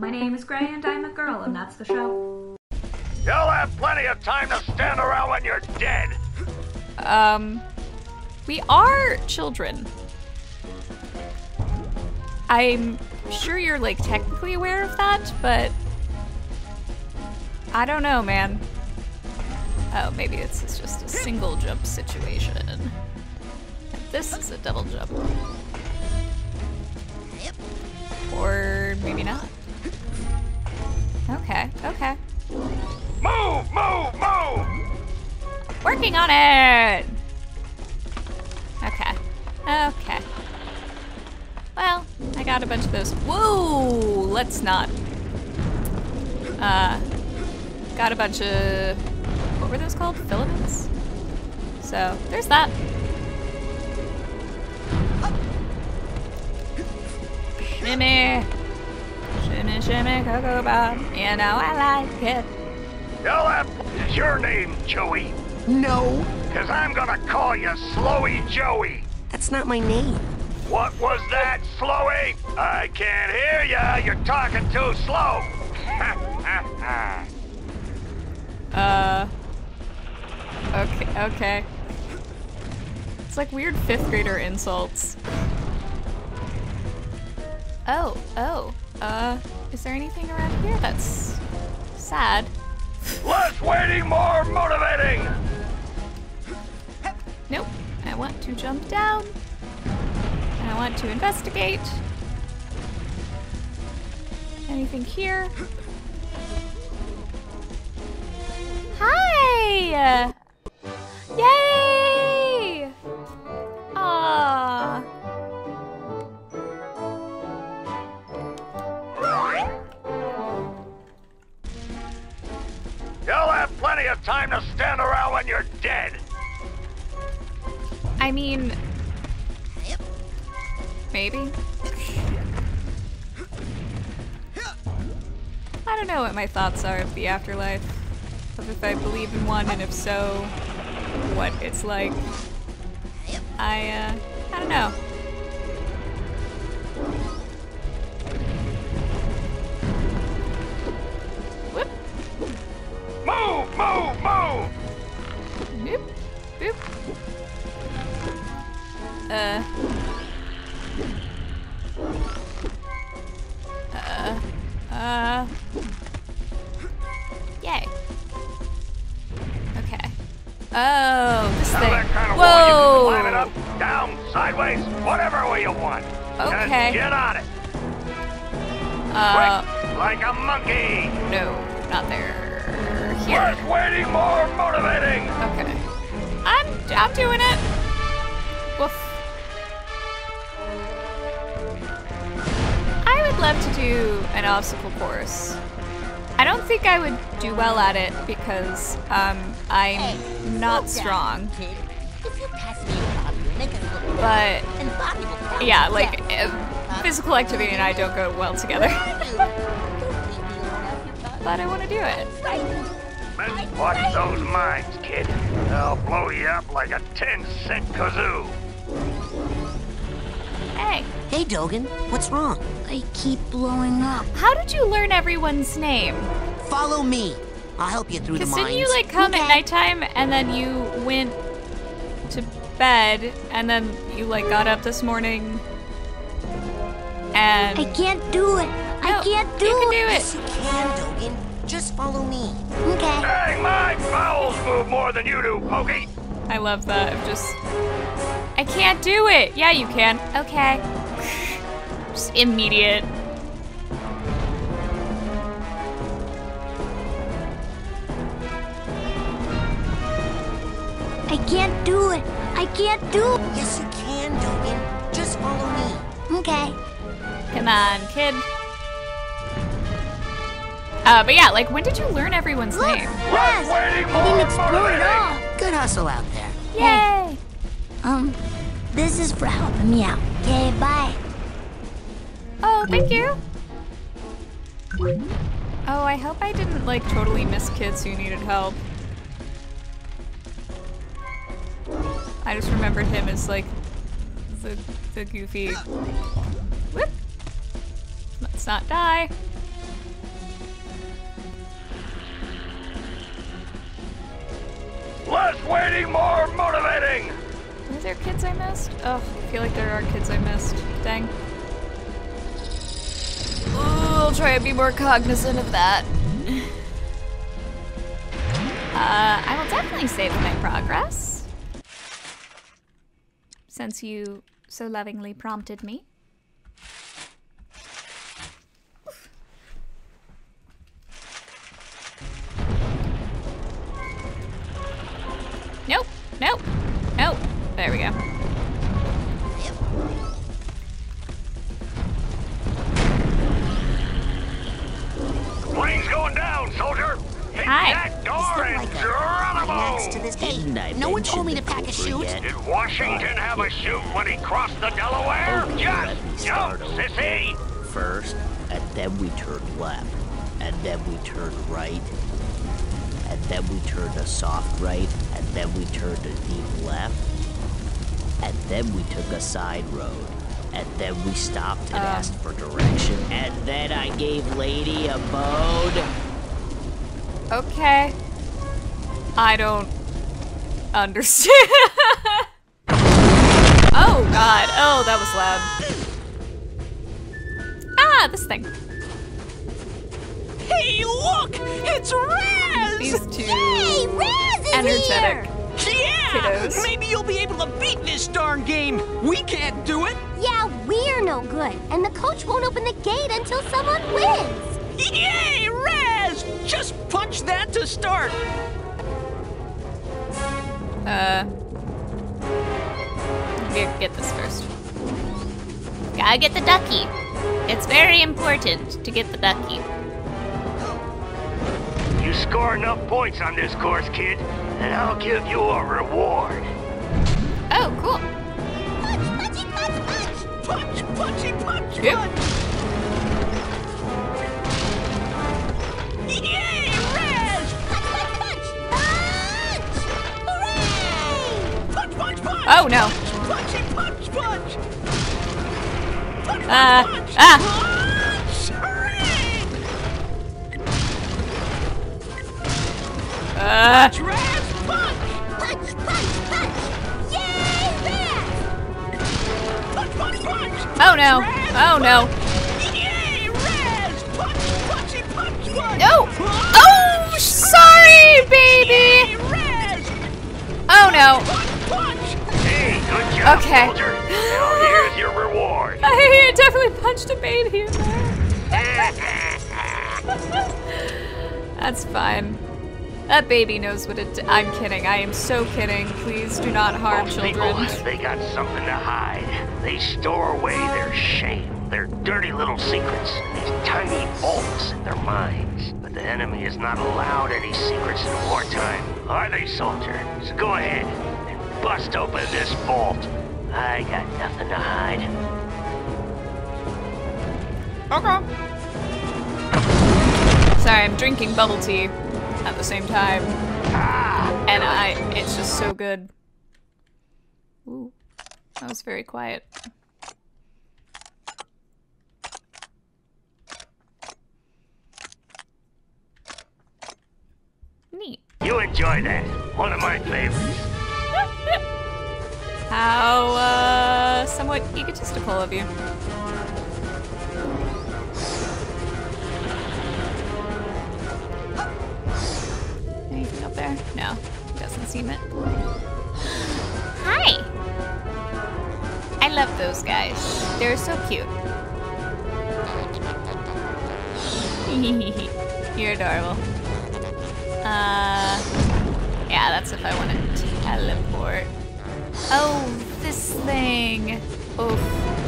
My name is Gray and I'm a girl, and that's the show. You'll have plenty of time to stand around when you're dead. Um, we are children. I'm sure you're like technically aware of that, but I don't know, man. Oh, maybe it's, it's just a single jump situation. This is a double jump. Or maybe not. Okay, okay. Move, move, move! Working on it! Okay. Okay. Well, I got a bunch of those. Whoa! Let's not. Uh, got a bunch of. What were those called? Filaments? So, there's that. Shimmy! Shimmy, shimmy, cocoa bob. You know I like it. You'll. Is your name Joey? No, Cause I'm gonna call you Slowy Joey. that's not my name. What was that, Slowy? I can't hear ya. You're talking too slow. Uh. Okay, okay. It's like weird fifth grader insults. Oh, oh. Uh, is there anything around here that's sad? Less waiting, more motivating. Nope. I want to jump down. I want to investigate. Anything here? Hi! Yay! Plenty of time to stand around when you're dead. I mean, maybe. I don't know what my thoughts are of the afterlife, of if I believe in one, and if so, what it's like. I, uh, I don't know. Like a monkey. no, not there. Here. Less waiting, more motivating. Okay. I'm I'm doing it. Woof. I would love to do an obstacle course. I don't think I would do well at it because um, I'm not strong. Kid, if you pass me a make us But and Bobby will yeah, like get uh, physical activity and I don't go well together. Don't leave me alone after time. but I want to do it. Let's watch those mines, kid. They'll blow you up like a 10 cent kazoo. Hey, Hey, Dogen, what's wrong? I keep blowing up. how did you learn everyone's name? Follow me. I'll help you through the Because didn't you like come at Okay. nighttime and then you went to bed and then you like got up this morning and I can't do it. No, I can't do it. you can do it. Yes, you can, Dogen. Just follow me. Okay. Dang, my bowels move more than you do, Pokey. I love that. I'm just I can't do it. Yeah, you can. Okay. Just immediate. I can't do it. I can't do it. Yes, you can, Dogen. Just follow me. Okay. Come on, kid. Uh, but yeah, like when did you learn everyone's Look, name? Raz, waiting, I didn't more explore it all. Good hustle out there. Yay! Um, this is for helping me out. Okay, bye. Oh, thank you. Oh, I hope I didn't like totally miss kids who needed help. I just remembered him as like the the goofy. Let's not die. Less waiting, more motivating! Are there kids I missed? Oh, I feel like there are kids I missed. Dang. I'll try to be more cognizant of that. Uh, I will definitely save my progress. Since you so lovingly prompted me. Turn left, and then we turn right, and then we turn a soft right, and then we turned a deep left, and then we took a side road, and then we stopped and Um. asked for direction, and then I gave Lady a bone. Okay. I don't understand. oh god. Oh, that was loud. Ah, this thing. Hey, look! It's Raz! These two Hey, Raz is energetic. Yeah! Kiddos. Maybe you'll be able to beat this darn game. We can't do it. Yeah, we're no good, and the coach won't open the gate until someone wins. Yay, Raz! Just punch that to start. Uh. Get, get this first. Gotta get the ducky. It's very important to get the ducky. You score enough points on this course, kid, and I'll give you a reward. Oh, cool. Punch, punchy, punch, punch! Punch, punchy, punch, Yep. punch. Yay, Raz! Punch, punch, punch! Punch! Hooray! Punch, punch, punch! Oh no. Punchy, punch, punch! Punch, Uh, punch, punch! ah. Uh, oh no. Oh no. No. Oh, sorry, baby. Oh no. Okay. here's your reward. I definitely punched a baby in. That's fine. That baby knows what it. I'm kidding. I am so kidding. Please do not harm Most children. people, they got something to hide. They store away their shame, their dirty little secrets, these tiny vaults in their minds. But the enemy is not allowed any secrets in wartime, are they, soldier? So go ahead and bust open this vault. I got nothing to hide. Okay. Sorry, I'm drinking bubble tea at the same time, and I. It's just so good. Ooh, that was very quiet. Neat. You enjoy that. One of my favorites. How uh, somewhat egotistical of you. No, doesn't seem it. Hi. I love those guys. They're so cute. You're adorable. Uh, yeah, that's if I want to teleport. Oh, this thing. Oof.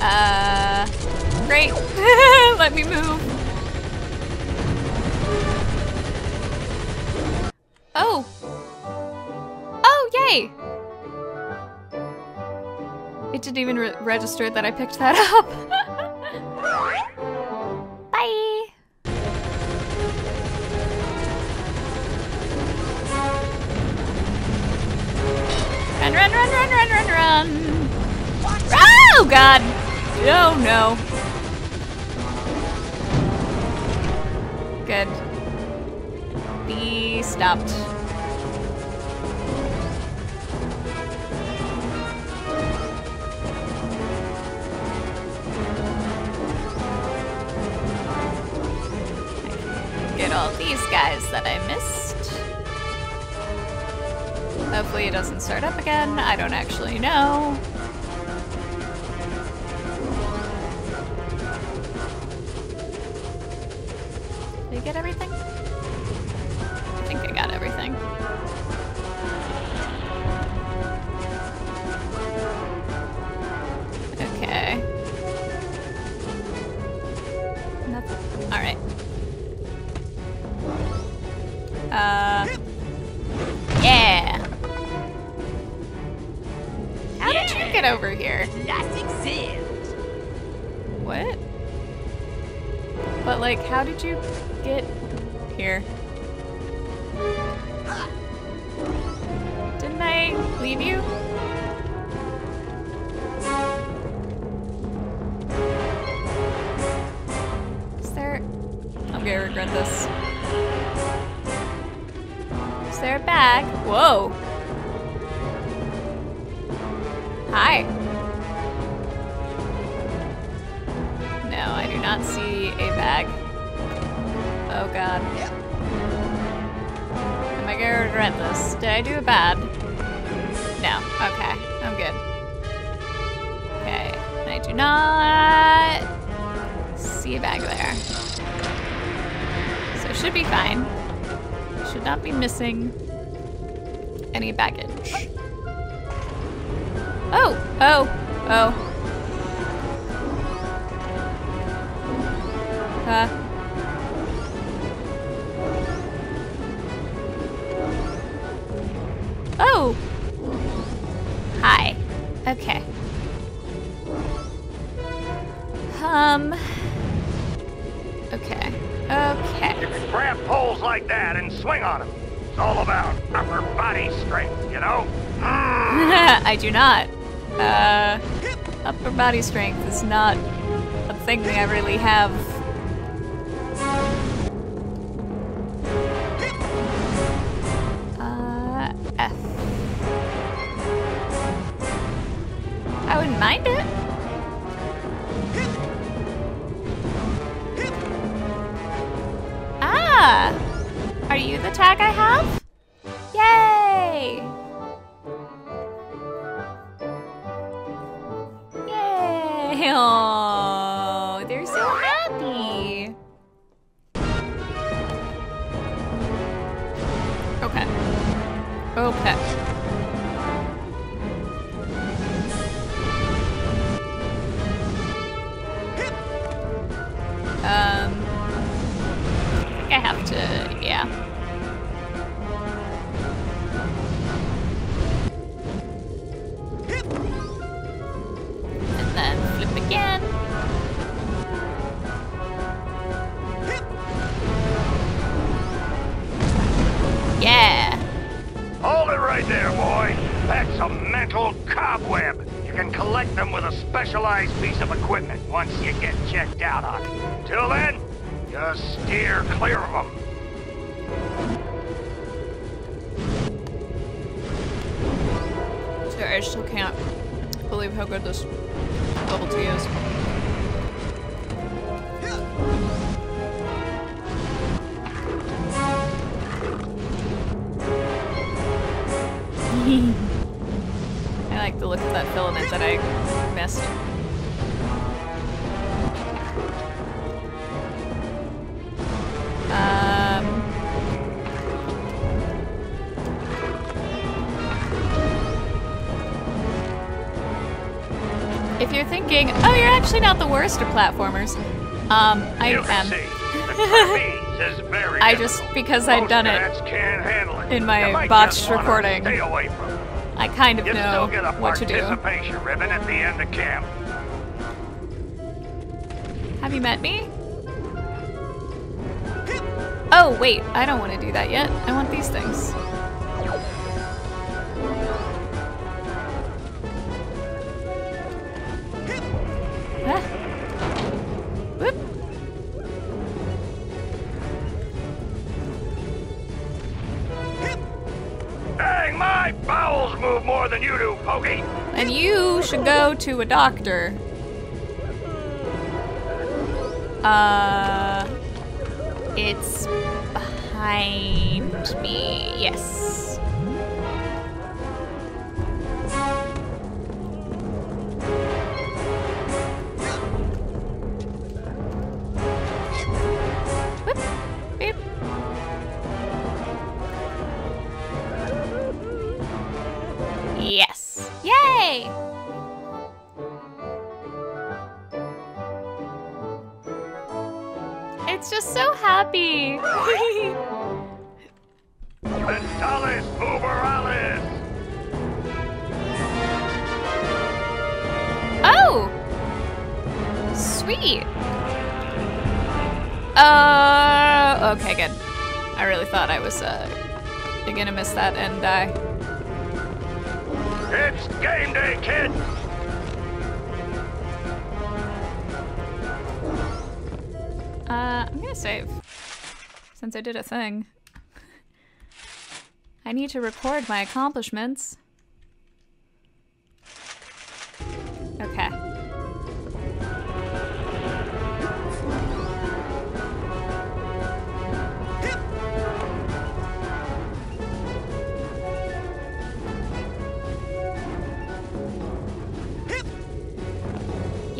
Uh, great. Let me move. Oh. Oh, yay. It didn't even re- register that I picked that up. Bye. Run, run, run, run, run, run, run. Oh, God. Oh, no. Good. Be stopped. Get all these guys that I missed. Hopefully it doesn't start up again. I don't actually know. Get everything? I think I got everything. Okay. Nothing. Alright. Uh. Yeah! How did you get over here? What? But like, how did you get here? Didn't I leave you? Is there... I'm gonna regret this. Is there a bag? Whoa! Hi. No, I do not see a bag. Oh god. Am I gonna regret this? Did I do a bad? No. Okay. I'm good. Okay. I do not see a bag there. So should be fine. Should not be missing any baggage. Oh! Oh! Oh. Huh? Oh! Hi. Okay. Um. Okay. Okay. You can grab poles like that and swing on them. It's all about upper body strength, you know? I do not. Uh, upper body strength is not a thing I really have. Oh, they're so happy. Okay. Okay. Believe how good this bubble tea is. I like the look of that filament that I missed. Thinking, oh, you're actually not the worst of platformers, um, I you am. see, I just- because I've done it can't handle it. in my botched recording. Stay away from. I kind of You know still get a what to do. ribbon at the end of camp. Have you met me? Oh, wait, I don't want to do that yet. I want these things. Than you do, Pokey. And you should go to a doctor. Uh, it's behind me. Yes. Sweet. Uh, okay, good. I really thought I was, uh, gonna miss that and die. It's game day, kid. Uh, I'm gonna save. Since I did a thing. I need to record my accomplishments. Okay.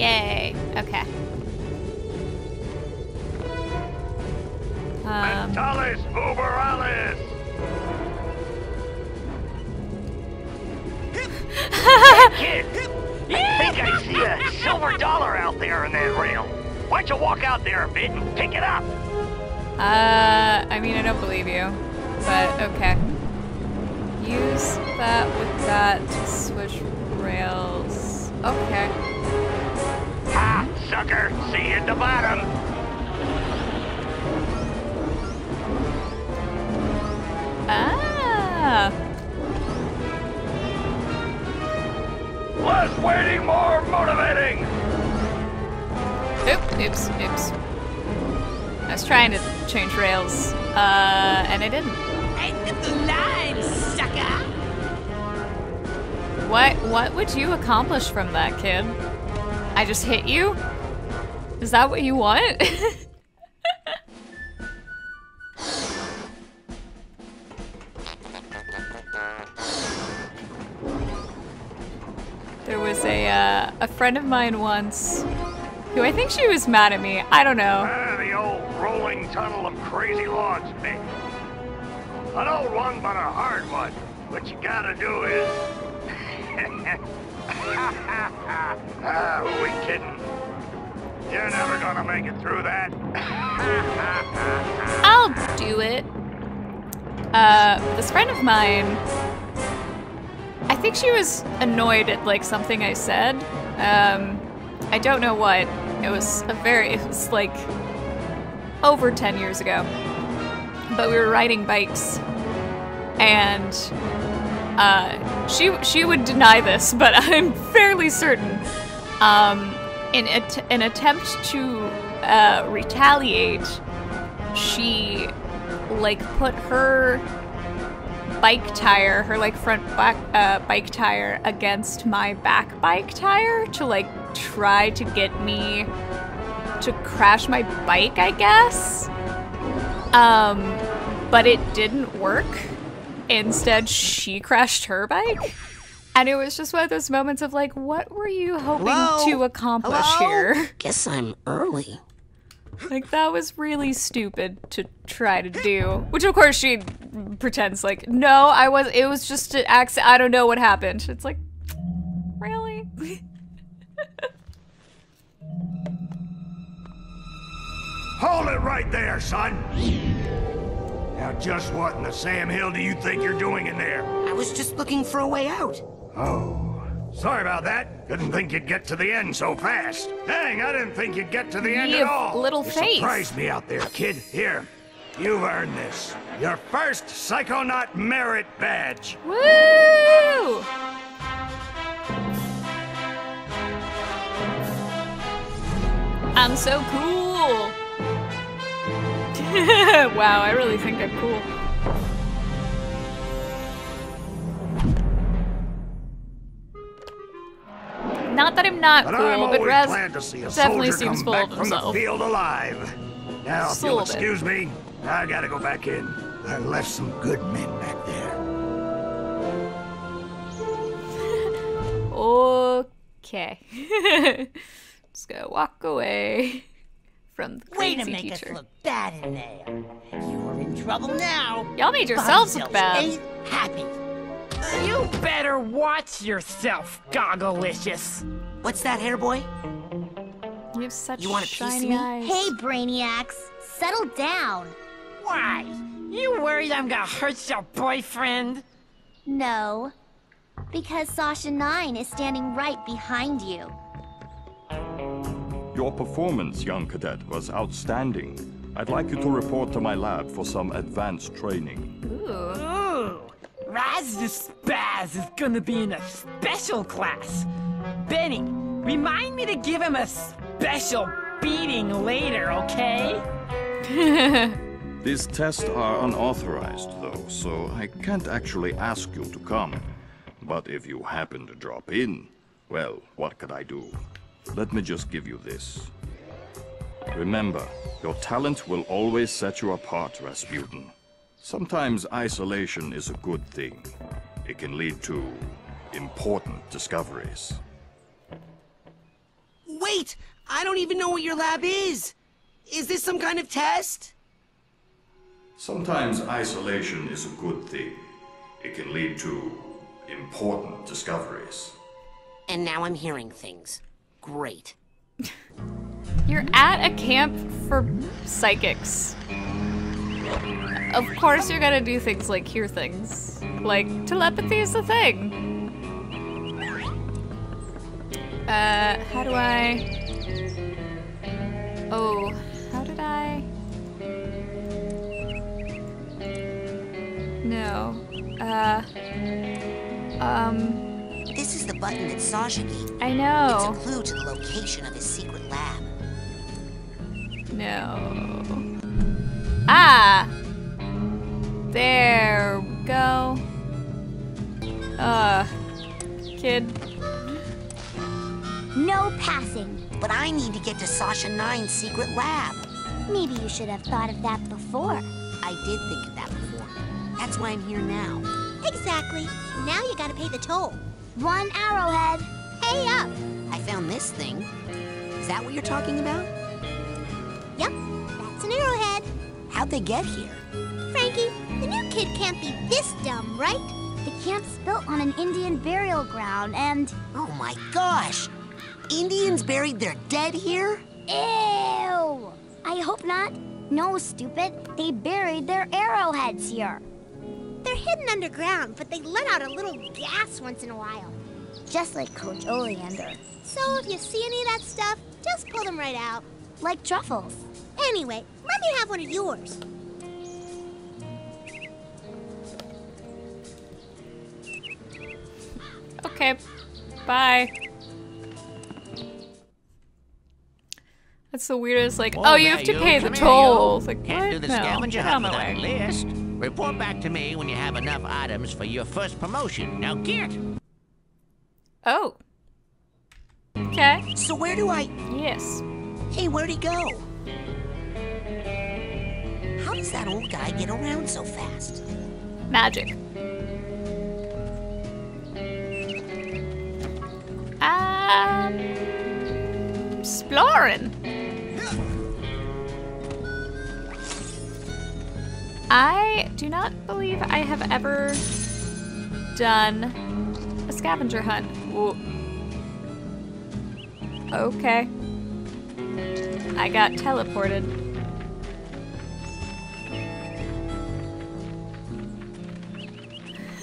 Yay. Okay. Um, uberalis. Kid, I think I see a silver dollar out there in that rail. Why don't you walk out there a bit and pick it up? Uh, I mean, I don't believe you, but okay. Use that with that to switch rails. Okay. Ha, sucker. See you at the bottom. Ah. Less waiting, more motivating. Oop, oops, oops. I was trying to change rails, uh, and I didn't. End of the line, sucker! What, what would you accomplish from that, kid? I just hit you? Is that what you want? there was a, uh, a friend of mine once who I think she was mad at me. I don't know. Ah, the old rolling tunnel of crazy logs, Mick. An old one, but a hard one. What you gotta do is... ah, who we kidding? You're never gonna make it through that. I'll do it. Uh, this friend of mine, I think she was annoyed at like something I said. Um, I don't know what. It was a very, it was like over 10 years ago. But we were riding bikes and uh, she she would deny this, but I'm fairly certain. Um, in at- an attempt to uh, retaliate, she like put her bike tire, her like front back uh, bike tire, against my back bike tire to like try to get me to crash my bike, I guess. Um, but it didn't work. Instead, she crashed her bike. And it was just one of those moments of like, what were you hoping Hello? to accomplish Hello? here? Guess I'm early. Like that was really stupid to try to do. Which of course she pretends like, no, I was it was just an accident. I don't know what happened. It's like really? Hold it right there, son. Now, just what in the Sam Hill do you think you're doing in there? I was just looking for a way out. Oh, sorry about that. Didn't think you'd get to the end so fast. Dang, I didn't think you'd get to the end You at all. little you face. surprised me out there, kid. Here, you've earned this. Your first Psychonaut Merit Badge. Woo! I'm so cool. wow, I really think I'm cool. Not that I'm not But cool, I'm but always Raz glad to see a definitely soldier seems come full back of from himself. the field alive. Now, Just if you'll little bit. excuse me, I gotta go back in. I left some good men back there. Okay. Just gonna walk away from the Way crazy to make teacher. us look bad in there. You're in trouble now. Y'all made yourselves look bad. Ain't happy. You better watch yourself, Gogglelicious. What's that, hair boy? You have such You want a piece of shiny me? eyes. Hey, Brainiacs, settle down. Why? You worried I'm gonna hurt your boyfriend? No, because Sasha Nein is standing right behind you. Your performance, young cadet, was outstanding. I'd like you to report to my lab for some advanced training. Ooh. Raz the Spaz is gonna be in a special class. Benny, remind me to give him a special beating later, okay? These tests are unauthorized, though, so I can't actually ask you to come. But if you happen to drop in, well, what could I do? Let me just give you this. Remember, your talent will always set you apart, Rasputin. Sometimes isolation is a good thing. It can lead to important discoveries. Wait! I don't even know what your lab is! Is this some kind of test? Sometimes isolation is a good thing. It can lead to important discoveries. And now I'm hearing things. Great. You're at a camp for psychics. Of course, you're gonna do things like hear things. Like, telepathy is the thing. Uh, how do I. Oh, how did I. No. Uh. Um. This is the button that Sasha gave. I It's know. a clue to the location of his secret lab. No. Ah! There we go. Uh, kid. No passing. But I need to get to Sasha Nein's secret lab. Maybe you should have thought of that before. I did think of that before. That's why I'm here now. Exactly. Now you gotta pay the toll. One arrowhead. Pay up. I found this thing. Is that what you're talking about? Yep, that's an arrowhead. How'd they get here? Frankie, the new kid can't be this dumb, right? The camp's built on an Indian burial ground and. Oh my gosh! Indians buried their dead here? Ew! I hope not. No, stupid. They buried their arrowheads here. They're hidden underground, but they let out a little gas once in a while. Just like Coach Oleander. So if you see any of that stuff, just pull them right out. Like truffles. Anyway, let me have one of yours. Okay. Bye. That's the weirdest, like, Whoa oh, you have to you. pay the Come here, toll. you. It's like, Can't what? do the no, scavenger get hunt on the without a list. Report back to me when you have enough items for your first promotion. Now get! Oh. Okay. So where do I... Yes. Hey, where'd he go? Does that old guy get around so fast? Magic. Um, exploring. I do not believe I have ever done a scavenger hunt. Whoa. Okay. I got teleported.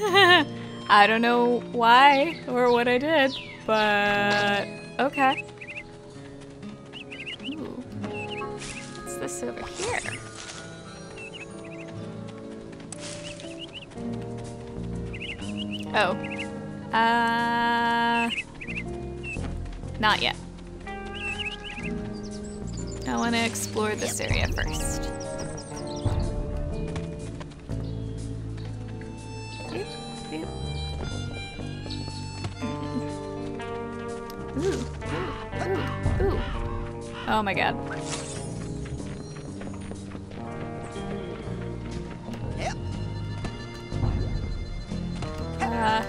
I don't know why or what I did, but okay. Ooh. What's this over here? Oh. Uh. Not yet. I want to explore this area first. Oh my god. Uh,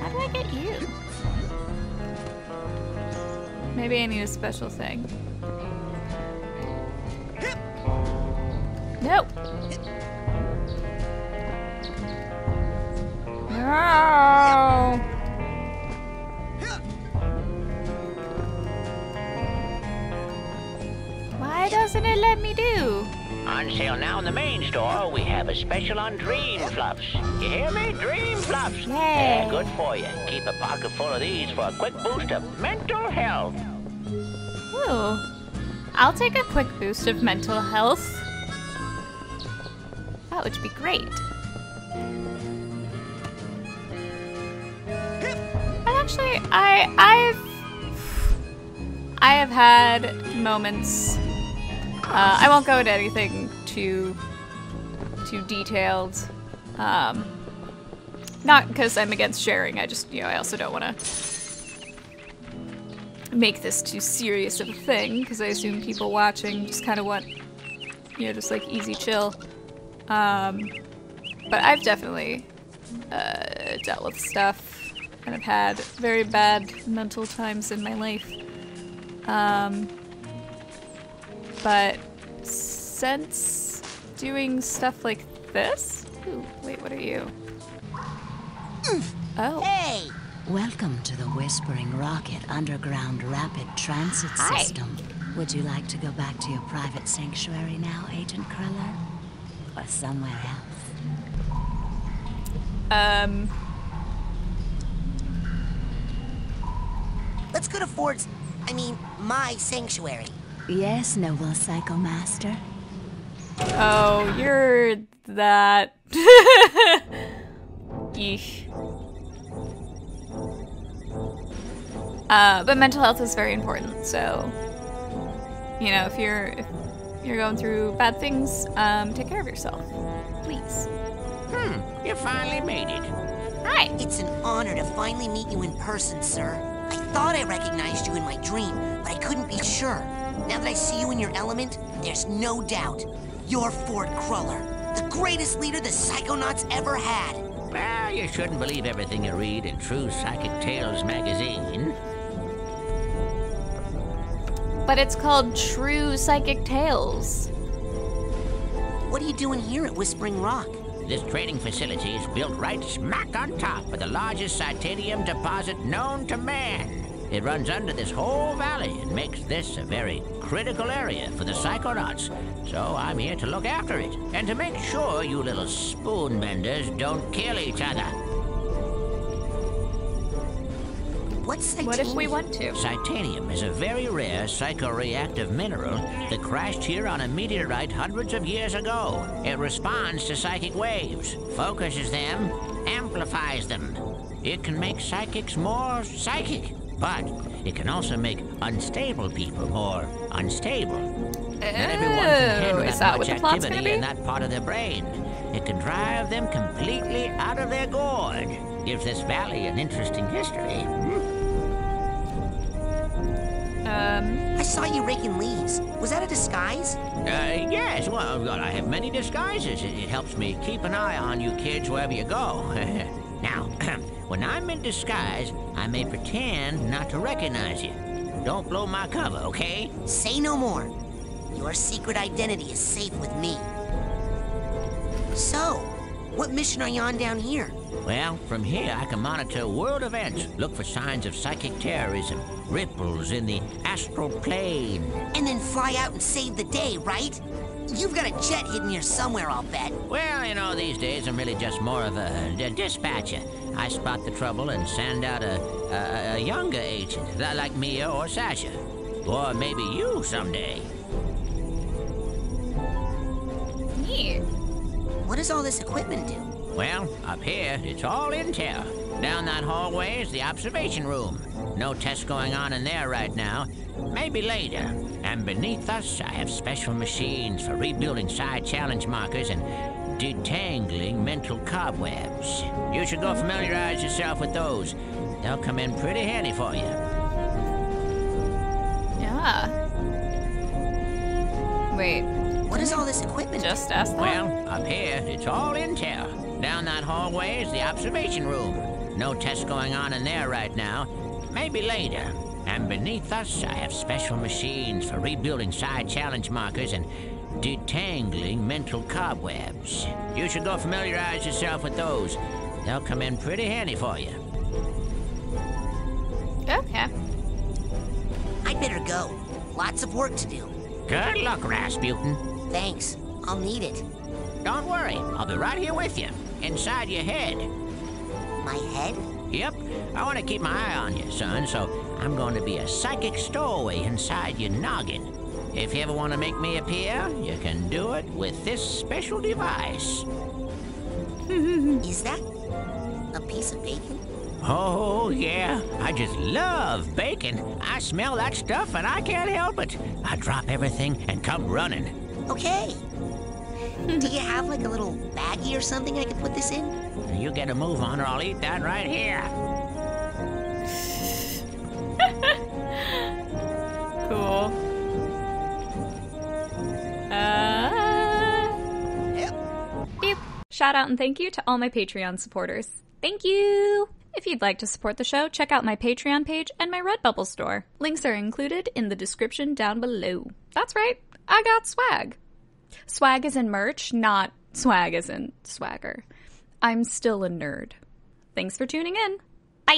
how do I get you? Maybe I need a special thing. Good for you. Keep a pocket full of these for a quick boost of mental health. Ooh. I'll take a quick boost of mental health. That would be great. And actually, I I've I have had moments. Uh, I won't go into anything too too detailed. Um, not because I'm against sharing. I just you know I also don't want to make this too serious of a thing because I assume people watching just kind of want you know just like easy chill. Um, but I've definitely uh, dealt with stuff and I've had very bad mental times in my life. Um, but since doing stuff like this, ooh, wait, what are you? Oh, Hey! Welcome to the Whispering Rocket Underground Rapid Transit Hi. System. Would you like to go back to your private sanctuary now, Agent Cruller? Or somewhere else? um, Let's go to Ford's. I mean, my sanctuary. Yes, noble Psycho Master. oh, you're that. Yeesh. Uh, but mental health is very important. So, you know, if you're if you're going through bad things, um, take care of yourself, please. Hmm, you finally made it. Hi. It's an honor to finally meet you in person, sir. I thought I recognized you in my dream, but I couldn't be sure. Now that I see you in your element, there's no doubt. You're Ford Cruller, the greatest leader the Psychonauts ever had. Well, you shouldn't believe everything you read in True Psychic Tales magazine. But it's called True Psychic Tales. What are you doing here at Whispering Rock? This trading facility is built right smack on top of the largest psitanium deposit known to man. It runs under this whole valley and makes this a very critical area for the Psychonauts. So I'm here to look after it and to make sure you little spoon benders don't kill each other. What's What if we want to? Psitanium is a very rare psychoreactive mineral that crashed here on a meteorite hundreds of years ago. It responds to psychic waves, focuses them, amplifies them. It can make psychics more psychic, but it can also make unstable people more unstable. Not everyone can oh, handle Oh, is that, that what much the plot's gonna activity in that part of their brain. It can drive them completely out of their gorge. Gives this valley an interesting history. I saw you raking leaves. Was that a disguise? Uh, yes, well, well, I have many disguises. It, it helps me keep an eye on you kids wherever you go. now, when I'm in disguise, I may pretend not to recognize you. Don't blow my cover, okay? Say no more. Your secret identity is safe with me. So, what mission are you on down here? Well, from here I can monitor world events, look for signs of psychic terrorism, ripples in the astral plane. And then fly out and save the day, right? You've got a jet hidden here somewhere, I'll bet. Well, you know, these days I'm really just more of a, a dispatcher. I spot the trouble and send out a, a, a younger agent, like Milla or Sasha. Or maybe you someday. neat. What does all this equipment do? Well, up here, it's all intel. Down that hallway is the observation room. No tests going on in there right now. Maybe later. And beneath us, I have special machines for rebuilding Psi Challenge Markers and detangling mental cobwebs. You should go familiarize yourself with those. they'll come in pretty handy for you. Yeah. Wait. What is all this equipment? Just ask that. Well, up here, it's all intel. Down that hallway is the observation room. No tests going on in there right now. Maybe later. And beneath us, I have special machines for rebuilding Psi challenge markers and detangling mental cobwebs. You should go familiarize yourself with those. They'll come in pretty handy for you. Okay. I'd better go. Lots of work to do. Good luck, Razputin. Thanks. I'll need it. Don't worry, I'll be right here with you, inside your head. My head? Yep, I want to keep my eye on you, son, so I'm going to be a psychic stowaway inside your noggin. If you ever want to make me appear, you can do it with this special device. Is that a piece of bacon? Oh, yeah, I just love bacon. I smell that stuff and I can't help it. I drop everything and come running. Okay. Do you have like a little baggie or something I can put this in? You get a move on or I'll eat that right here. Cool. Uh. Beep. Shout out and thank you to all my Patreon supporters. Thank you! If you'd like to support the show, check out my Patreon page and my Redbubble store. Links are included in the description down below. That's right, I got swag. Swag is in merch, not swag is in swagger. I'm still a nerd. Thanks for tuning in. Bye!